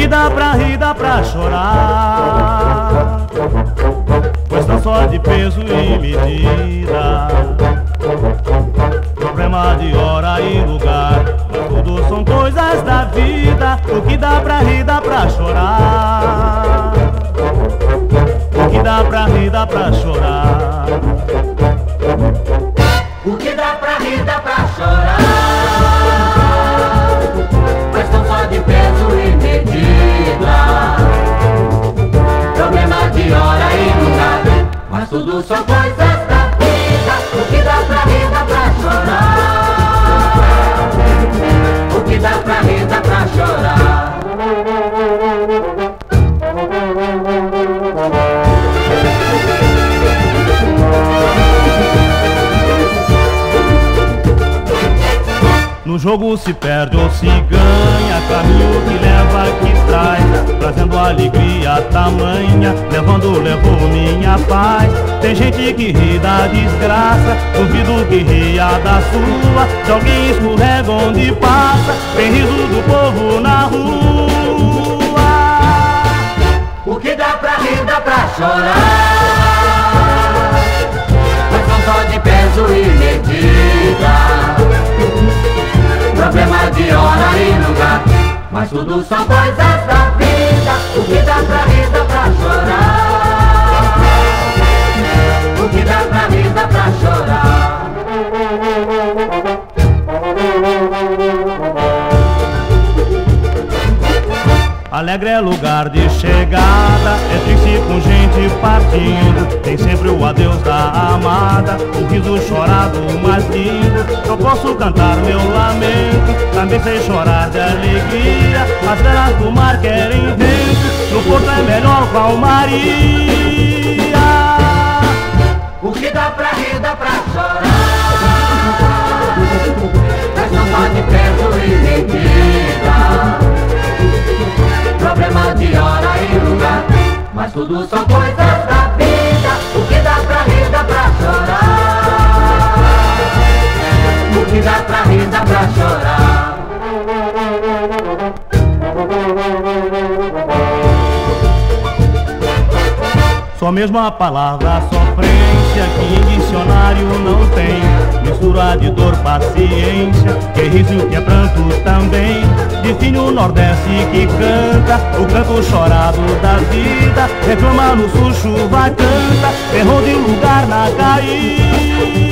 Que dá pra rir, dá pra chorar. Pois não só de peso e medida. Problema de hora e lugar. Mas tudo são coisas da vida. O que dá pra rir, dá pra chorar. O que dá pra rir, dá pra chorar. O que dá pra rir, dá pra chorar. Tudo são coisas da vida. O que dá pra rir, dá pra chorar. O que dá pra rir, dá pra chorar. No jogo se perde ou se ganha, caminho que leva que traz, trazendo alegria tamanha, levando levou minha paz. Tem gente que ri da desgraça, duvido que ria da sua, de alguém escorrega onde passa, tem riso do povo na rua. O que dá pra rir, dá pra chorar. Mas não só de peso e medida. Problema de hora e lugar. Mas tudo são coisas Alegre é lugar de chegada, é triste com gente partindo. Tem sempre o adeus da amada, o riso chorado mais lindo. Eu posso cantar meu lamento, também sei chorar de alegria. As velas do mar querem vento, no porto é melhor calmaria. O que dá pra rir, dá pra chorar. Mas não pode peso e tudo são coisas da vida. O que dá pra rir, dá pra chorar. O que dá pra rir, dá pra chorar. Só mesmo a palavra sofrência que em dicionário não tem Mistura de dor, paciência, que riso e que é pranto também Define o Nordeste que canta, o canto chorado da vida Reclama no sul, chuva canta, errou de lugar na caída